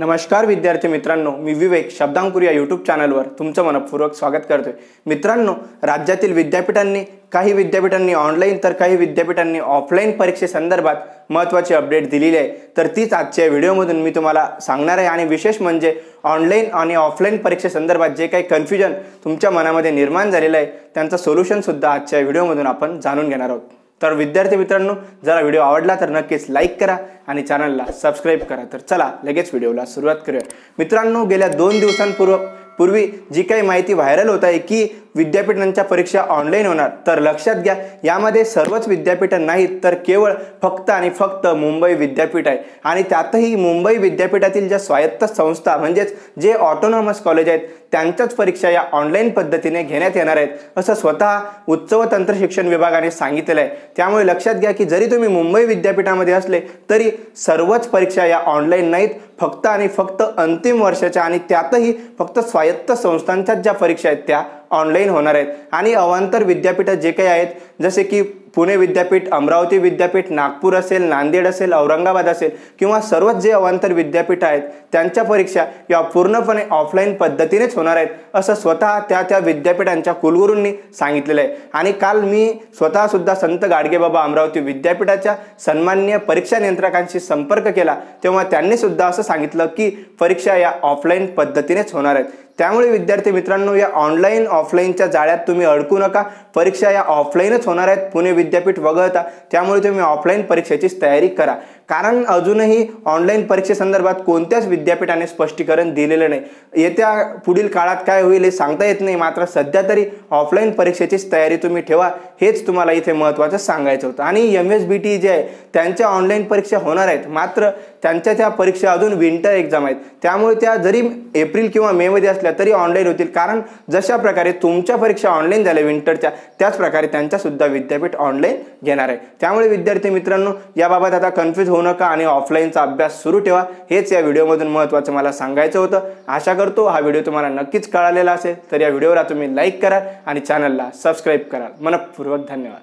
नमस्कार विद्यार्थी मित्रांनो मी विवेक शब्दांकुर या यूट्यूब चॅनलवर तुमचं मनपूर्वक स्वागत करतोय. मित्रांनो राज्यातील विद्यापीठांनी काही विद्यापीठांनी ऑनलाईन तर काही विद्यापीठांनी ऑफलाईन परीक्षेसंदर्भात महत्त्वाची अपडेट दिलेली आहे. तर तीच आजच्या व्हिडिओमधून मी तुम्हाला सांगणार आहे आणि विशेष म्हणजे ऑनलाईन आणि ऑफलाईन परीक्षेसंदर्भात जे काही कन्फ्युजन तुमच्या मनामध्ये निर्माण झालेलं आहे त्यांचं सोल्युशनसुद्धा आजच्या व्हिडिओमधून आपण जाणून घेणार आहोत. तर विद्यार्थी मित्रांनो जरा व्हिडिओ आवडला तर नक्कीच लाईक करा आणि चॅनलला सबस्क्राईब करा. तर चला लगेच व्हिडिओला सुरुवात करूया. मित्रांनो गेल्या दोन दिवसांपूर्व पूर्वी जी काही माहिती व्हायरल होत आहे की विद्यापीठांच्या परीक्षा ऑनलाईन होणार. तर लक्षात घ्या यामध्ये सर्वच विद्यापीठं नाहीत तर केवळ फक्त आणि फक्त मुंबई विद्यापीठ आहे. आणि त्यातही मुंबई विद्यापीठातील ज्या स्वायत्त संस्था म्हणजेच जे ऑटोनॉमस कॉलेज आहेत त्यांच्याच परीक्षा या ऑनलाईन पद्धतीने घेण्यात येणार आहेत असं स्वतः उच्च व तंत्र शिक्षण विभागाने सांगितलेलं आहे. त्यामुळे लक्षात घ्या की जरी तुम्ही मुंबई विद्यापीठामध्ये असले तरी सर्वच परीक्षा या ऑनलाईन नाहीत. फक्त आणि फक्त अंतिम वर्षाच्या आणि त्यातही फक्त स्वायत्त संस्थांच्याच ज्या परीक्षा आहेत त्या ऑनलाईन होणार आहेत. आणि अवांतर विद्यापीठं जे काही आहेत जसे की पुणे विद्यापीठ अमरावती विद्यापीठ नागपूर असेल नांदेड असेल औरंगाबाद असेल किंवा सर्वच जे अवांतर विद्यापीठ आहेत त्यांच्या परीक्षा या पूर्णपणे ऑफलाईन पद्धतीनेच होणार आहेत असं स्वतः त्या त्या विद्यापीठांच्या कुलगुरूंनी सांगितलेलं आहे. आणि काल मी स्वतःसुद्धा संत गाडगेबाबा अमरावती विद्यापीठाच्या सन्मान्य परीक्षा नियंत्रकांशी संपर्क केला तेव्हा त्यांनीसुद्धा असं सांगितलं की परीक्षा या ऑफलाईन पद्धतीनेच होणार आहेत. त्यामुळे विद्यार्थी मित्रांनो या ऑनलाईन ऑफलाईनच्या जाळ्यात तुम्ही अडकू नका. परीक्षा या ऑफलाईनच होणार आहेत. पुणे विद्यापीठ वगळता. त्यामुळे तुम्ही ऑफलाईन परीक्षेचीच तयारी करा. कारण अजूनही ऑनलाईन परीक्षेसंदर्भात कोणत्याच विद्यापीठाने स्पष्टीकरण दिलेलं नाही. येत्या पुढील काळात काय होईल हे सांगता येत नाही. मात्र सध्या तरी ऑफलाईन परीक्षेचीच तयारी तुम्ही ठेवा. हेच तुम्हाला इथे महत्त्वाचं सांगायचं होतं. आणि एम एस बी टी जे आहे त्यांच्या ऑनलाईन परीक्षा होणार आहेत. मात्र त्यांच्या त्या परीक्षा अजून विंटर एक्झाम आहेत. त्यामुळे त्या जरी एप्रिल किंवा मेमध्ये असल्या तरी ऑनलाईन होतील. कारण जशा प्रकारे तुमच्या परीक्षा ऑनलाईन झाल्या विंटरच्या त्याच प्रकारे त्यांच्यासुद्धा विद्यापीठ ऑनलाईन घेणार आहे. त्यामुळे विद्यार्थी मित्रांनो याबाबत आता कन्फ्यूज होऊ नका आणि ऑफलाईनचा अभ्यास सुरू ठेवा. हेच या व्हिडिओमधून महत्त्वाचं मला सांगायचं होतं. आशा करतो हा व्हिडिओ तुम्हाला नक्कीच कळालेला असेल. तर या व्हिडिओला तुम्ही लाईक करा आणि चॅनलला सबस्क्राईब करा मनपूर्वक धन्यवाद.